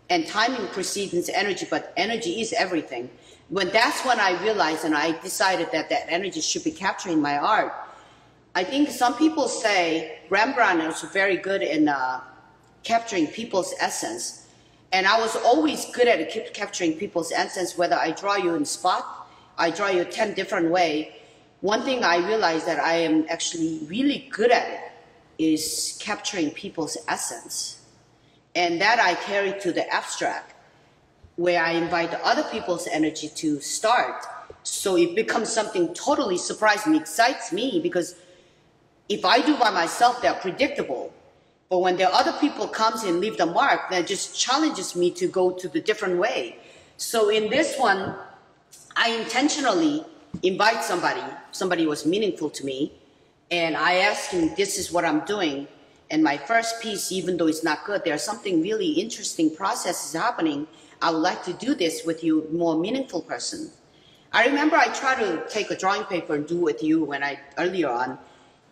and timing precedes energy, but energy is everything. When that's when I realized and I decided that that energy should be captured in my art. I think some people say Rembrandt is very good in uh, capturing people's essence. And I was always good at capturing people's essence, whether I draw you in spot, I draw you 10 different way. One thing I realized that I am actually really good at is capturing people's essence. And that I carry to the abstract, where I invite other people's energy to start. So it becomes something totally surprising, excites me because if I do by myself, they're predictable. But when the other people comes and leave the mark, that just challenges me to go to the different way. So in this one, I intentionally invite somebody, somebody was meaningful to me, and I ask him, this is what I'm doing. And my first piece, even though it's not good, there's something really interesting process is happening. I would like to do this with you, more meaningful person. I remember I tried to take a drawing paper and do with you when I earlier on,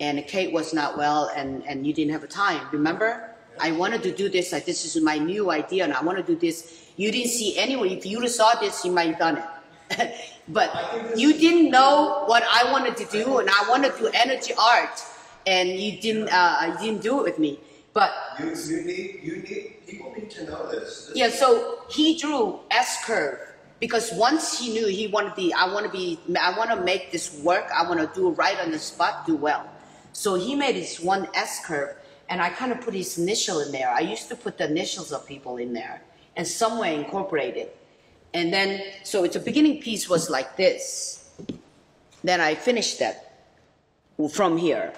and Kate was not well, and and you didn't have a time. Remember? I wanted to do this. Like this is my new idea, and I want to do this. You didn't see anyone. If you saw this, you might have done it. but you didn't know what I wanted to do, and I wanted to do energy art, and you didn't. Uh, you didn't do it with me. But You, you need, you need, people need to know this. This yeah, so he drew S curve because once he knew he wanted the I want to be I want to make this work. I want to do it right on the spot, do well. So he made his one S curve, and I kind of put his initial in there. I used to put the initials of people in there, and somewhere incorporate it. And then so it's a beginning piece was like this. Then I finished that from here.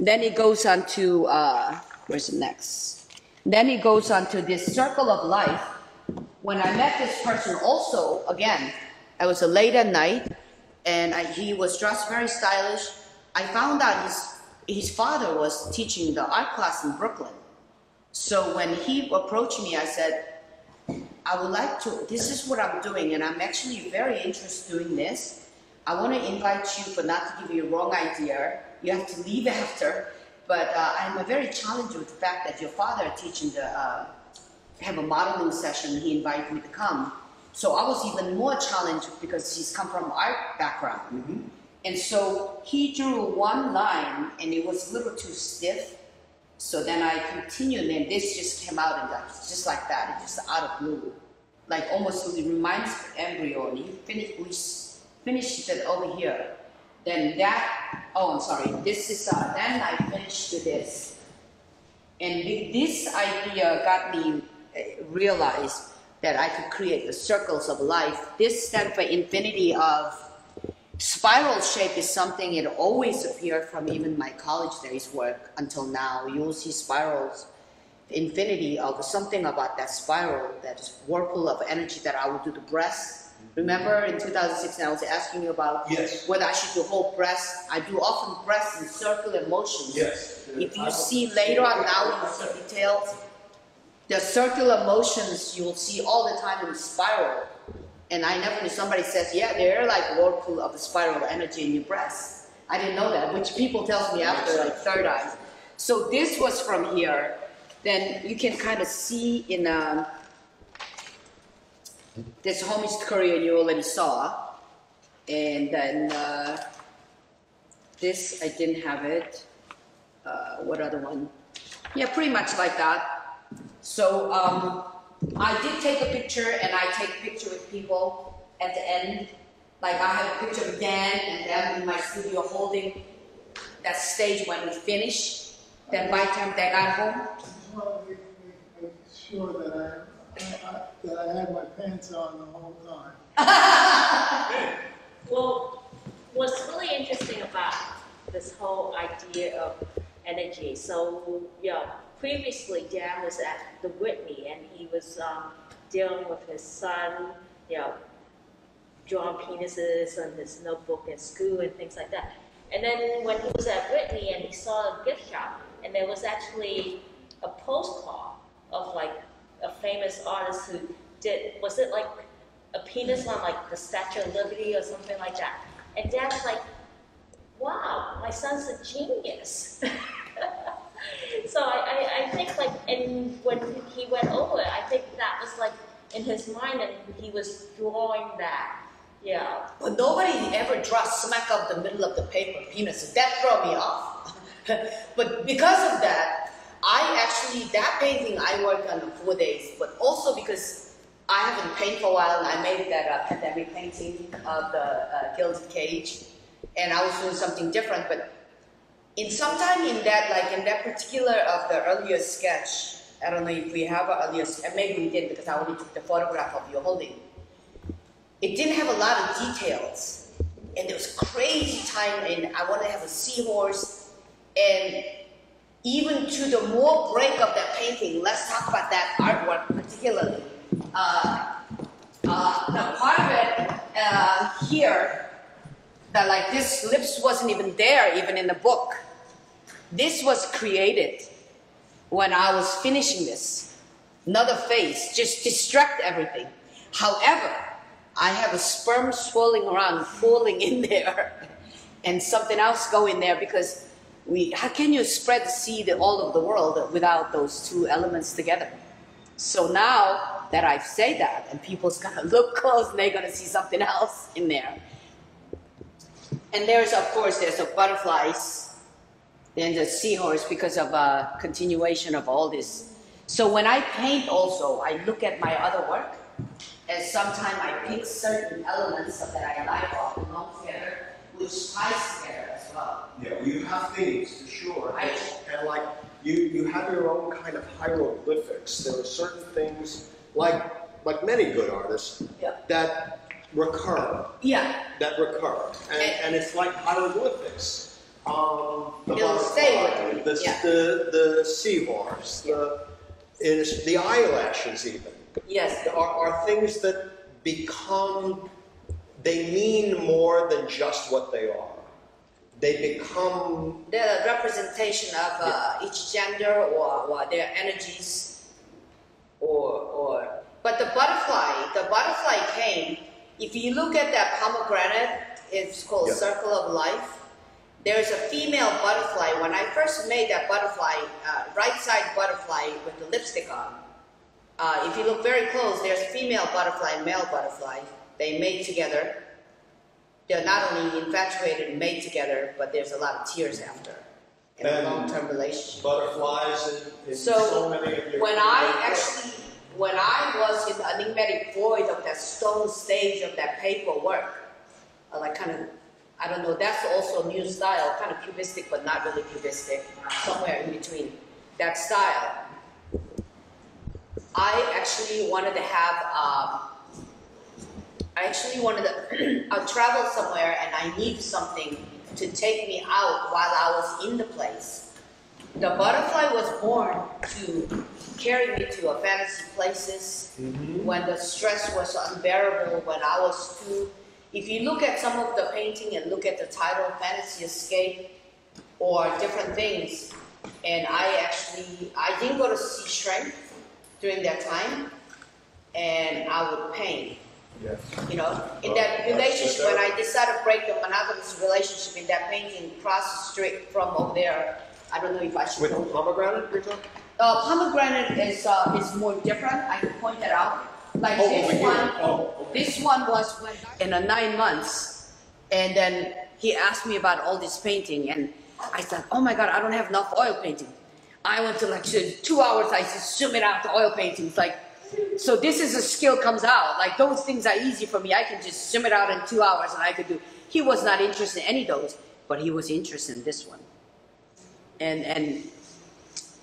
Then it goes on to, uh, where's the next? Then it goes on to this circle of life. When I met this person also, again, I was a late at night and I, he was dressed very stylish. I found out his, his father was teaching the art class in Brooklyn. So when he approached me, I said, I would like to, this is what I'm doing, and I'm actually very interested in doing this. I want to invite you, but not to give you a wrong idea, you have to leave after, but uh, I'm a very challenged with the fact that your father teaching the, uh, have a modeling session, he invited me to come. So I was even more challenged because he's come from art background. And so he drew one line and it was a little too stiff. So then I continued, and this just came out and like, just like that, it just out of blue, like almost it reminds embryo. And he finished, we finished it over here. Then that, oh, I'm sorry. This is uh, then I finished this, and this idea got me uh, realize that I could create the circles of life. This stands for infinity of Spiral shape is something it always appeared from even my college days work until now. You'll see spirals, infinity of something about that spiral, that whirlpool of energy that I would do the breast. Remember in 2016 I was asking you about Yes. whether I should do whole breast. I do often breast in circular motions. Yes. If you see later on now, you see details. The circular motions you will see all the time in spiral. And I never knew somebody says, yeah, they're like whirlpool of the spiral energy in your breast. I didn't know that, which people tells me after like third eye. So this was from here. Then you can kind of see in um, this homage Korea you already saw. And then uh, this, I didn't have it. Uh, what other one? Yeah, pretty much like that. So um, I did take a picture, and I take a picture with people at the end. Like I have a picture of Dan and them in my studio holding that stage when we finish. Then by the time they got home, make sure that I, That I had my pants on the whole time. Well, what's really interesting about this whole idea of energy, so, yeah, previously Dan was at the Whitney and he was um, dealing with his son, you know, drawing penises on his notebook at school and things like that. And then when he was at Whitney and he saw a gift shop, and there was actually a postcard of like famous artist who did, was it like a penis on like the Statue of Liberty or something like that? And Dad's like, wow, my son's a genius. so I, I, I think like, and when he went over, I think that was like in his mind and he was drawing that, yeah. but nobody ever draws smack up the middle of the paper penis. That throw me off. but because of that, I actually that painting I worked on in four days. But also because I haven't painted for a while, and I made that uh, pandemic painting of the uh, gilded cage, and I was doing something different. But in sometime in that, like in that particular of the earlier sketch, I don't know if we have an earlier, and maybe we did because I only took the photograph of you holding. It didn't have a lot of details, and there was crazy time, and I wanted to have a seahorse, and even to the more break of that painting, let's talk about that artwork particularly. Uh, uh, the part of it uh, here, that like this lips wasn't even there, even in the book. This was created when I was finishing this. Another face, just distract everything. However, I have a sperm swirling around, falling in there, and something else go in there because we. How can you spread the seed all over the world without those two elements together? So now that I've said that, and people's gonna look close, and they're gonna see something else in there. And there's, of course, there's the butterflies then the seahorse because of a continuation of all this. So when I paint also, I look at my other work and sometimes I pick certain elements that I like or belong together, which ties together as well. Yeah, well, you have themes, for sure. I- And like, you, you have your own kind of hieroglyphics. There are certain things, like, many good artists, Yeah. that recur, Yeah, that recur. And, And- and it's like hieroglyphics. Um, the It'll stay with you, the, yeah. the, the seahorse, the, is, the eyelashes even. yes, are, are things that become, they mean more than just what they are. They become, the representation of uh, each gender or, or their energies or, or but the butterfly the butterfly came if you look at that pomegranate it's called Yeah. circle of life there's a female butterfly when i first made that butterfly uh, right side butterfly with the lipstick on uh, if you look very close there's female butterfly and male butterfly they mate together they're not only infatuated and mate together, but there's a lot of tears after in a And- long-term relationship. butterflies in So, so, many of your. When I actually, when I was in the enigmatic void of that stone stage of that paperwork, like kind of, I don't know, that's also new style, kind of cubistic, but not really cubistic, somewhere in between that style. I actually wanted to have, um, I actually wanted to uh, travel somewhere and I need something to take me out while I was in the place. The butterfly was born to carry me to a fantasy places when the stress was unbearable, when I was too. If you look at some of the painting and look at the title, Fantasy Escape, or different things, and I actually, I didn't go to see strength during that time, and I would paint. Yes. You know, in that relationship, when I decided to break the monogamous relationship in that painting across the street from over there, I don't know if I should. With go- pomegranate, you're talking? Uh, pomegranate is uh, is more different. I can point that out. Like Oh, this one, Oh, okay. this one was when in a nine months, and then he asked me about all this painting, and I said, "Oh my God, I don't have enough oil painting." I went to like two- two hours. I just zoom it out to oil paintings, like. So this is a skill comes out. Like those things are easy for me. I can just zoom it out in two hours, and I could do. He was not interested in any of those, but he was interested in this one. And and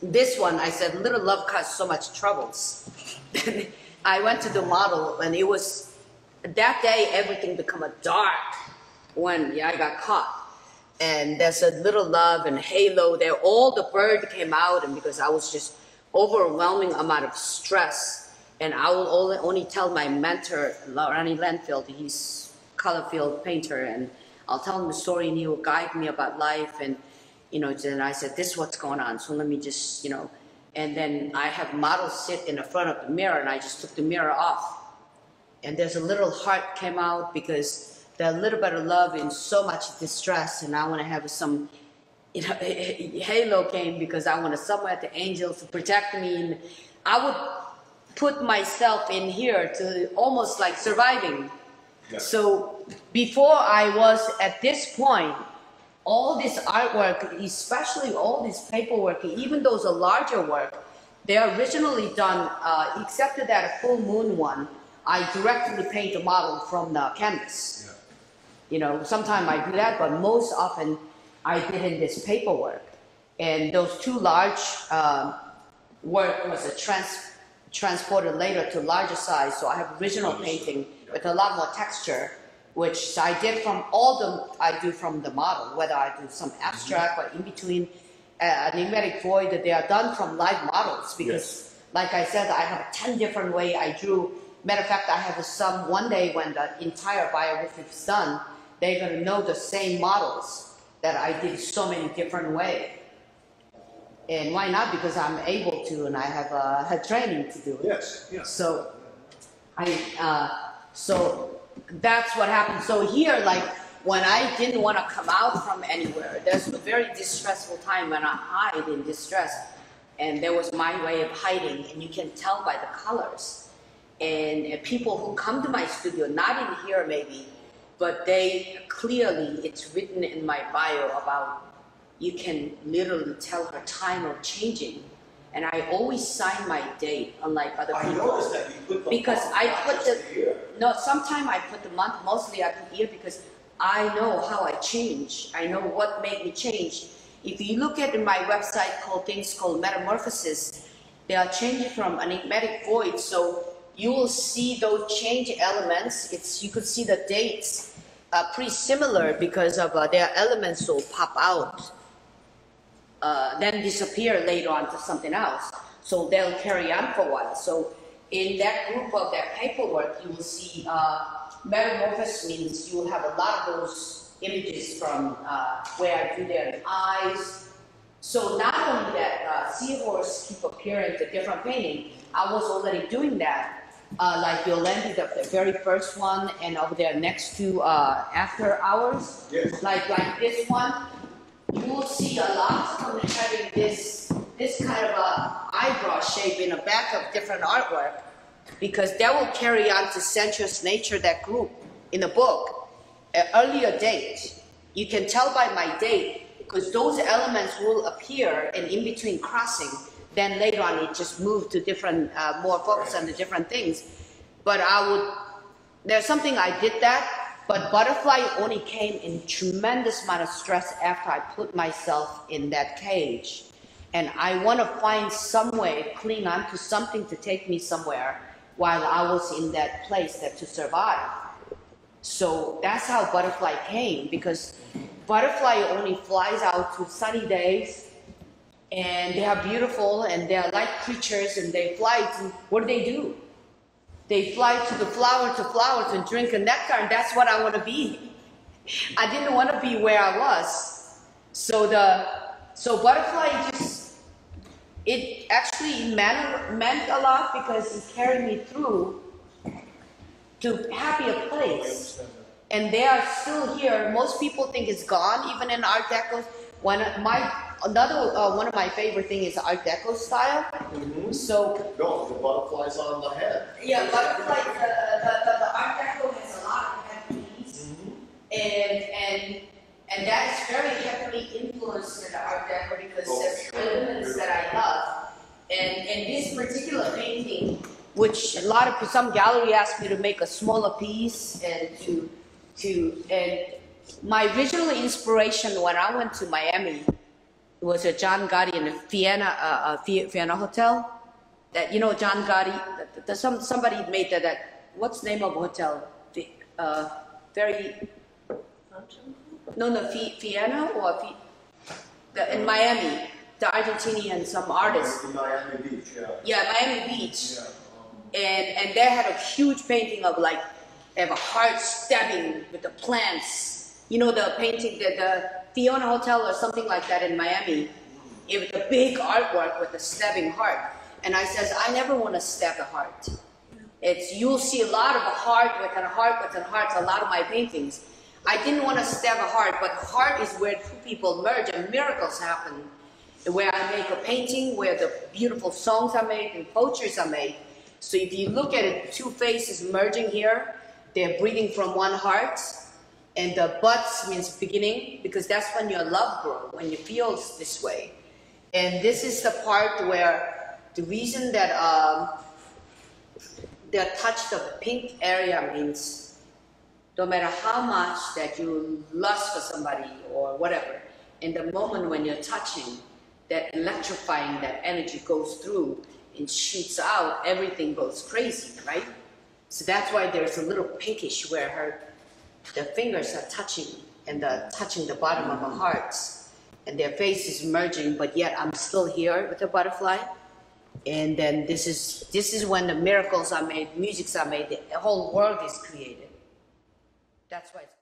this one, I said, little love caused so much troubles. I went to the model, and it was that day everything become a dark when yeah, I got caught. And there's a little love and halo there. All the bird came out, and because I was just overwhelming amount of stress, and I will only, only tell my mentor, Ronnie Landfield, he's color field painter, and I'll tell him the story, and he will guide me about life and you know, then I said, this is what's going on. So let me just, you know, and then I have models sit in the front of the mirror and I just took the mirror off. And there's a little heart came out because there's a little bit of love in so much distress and I want to have some, you know, halo came because I want to somewhere the angels to protect me. And I would put myself in here to almost like surviving. So before I was at this point, all this artwork, especially all this paperwork, even those are larger work, they are originally done, uh, except for that full moon one, I directly paint the model from the canvas. You know, sometimes I do that, but most often I did in this paperwork. And those two large um, work was a trans, transported later to larger size, so I have original painting with a lot more texture, which I did from all the I do from the model, whether I do some abstract or in between uh, enigmatic void, that they are done from live models because, like I said, I have ten different way I drew. Matter of fact, I have some one day when the entire biography is done, they're gonna know the same models that I did so many different way. And why not? Because I'm able to, and I have uh, had training to do it. Yes, yes. So, I, uh, so that's what happened. So here, like, when I didn't want to come out from anywhere, there's a very distressful time when I hide in distress. And there was my way of hiding, and you can tell by the colors. And uh, people who come to my studio, not in here maybe, but they clearly, it's written in my bio about you can literally tell her time of changing. And I always sign my date, unlike other I people. noticed that you put the. Because month, I not put just the- year. No, sometime I put the month, mostly I put year because I know how I change. I know what made me change. If you look at my website called things called metamorphosis, they are changing from enigmatic void. So you will see those change elements. It's you could see the dates are pretty similar because of uh, their elements will pop out, uh, then disappear later on to something else. So they'll carry on for a while. So in that group of that paperwork, you will see uh, metamorphosis means you will have a lot of those images from uh, where I drew their eyes. So not only that uh, seahorse keep appearing to different painting, I was already doing that. Uh, like Yolandi, the, the very first one, and over there next to uh, After Hours, Yes. like like this one, you will see a lot of them having this this kind of a eyebrow shape in the back of different artwork because that will carry on to sensuous nature that group in the book an earlier date. You can tell by my date because those elements will appear and in between crossing. Then later on it just moved to different uh, more focus on the different things. But i would there's something I did that, but butterfly only came in tremendous amount of stress after I put myself in that cage. And I want to find some way, cling on to something to take me somewhere while I was in that place that to survive. So that's how butterfly came because butterfly only flies out to sunny days and they are beautiful and they are like creatures and they fly to what do they do? They fly to the flower to flowers and drink a nectar, and that's what I want to be. I didn't want to be where I was. So the so butterfly just it actually meant meant a lot because it carried me through to happier place. And they are still here. Most people think it's gone, even in Art Deco. When my another uh, one of my favorite thing is Art Deco style. So No, the butterfly's on the head. yeah, butterfly, the, the, the, the Art Deco has a lot of Japanese, and and and that is very heavily influenced in the Art Deco because Oh, there's sure. elements that I love, and and this particular painting, which a lot of some gallery asked me to make a smaller piece and to to and my original inspiration when I went to Miami was a John Gotti in the Vienna uh, uh, Vienna hotel that you know John Gotti. That, that some somebody made that. That what's the name of hotel? The, uh, very no no Vie- Vienna or the, in Miami. The Argentinian some artist. Miami Beach, yeah. Yeah, Miami Beach. Yeah. And and they had a huge painting of like they have a heart stabbing with the plants. You know the painting the the Fiona Hotel or something like that in Miami. It was a big artwork with a stabbing heart. And I says, I never want to stab a heart. It's you'll see a lot of a heart within a heart within a heart, a lot of my paintings. I didn't want to stab a heart, but heart is where two people merge and miracles happen. Where I make a painting, where the beautiful songs are made and poetries are made. So if you look at it, two faces merging here, they're breathing from one heart. And the buds means beginning, because that's when your love grows, when you feel this way. And this is the part where the reason that um, the touch of the pink area means no matter how much that you lust for somebody or whatever, in the moment when you're touching, that electrifying, that energy goes through and shoots out, everything goes crazy, right? So that's why there's a little pinkish where her, the fingers are touching and the, touching the bottom of her hearts. And their face is merging, but yet I'm still here with the butterfly. And then this is this is when the miracles are made, musics are made, the whole world is created. That's why it's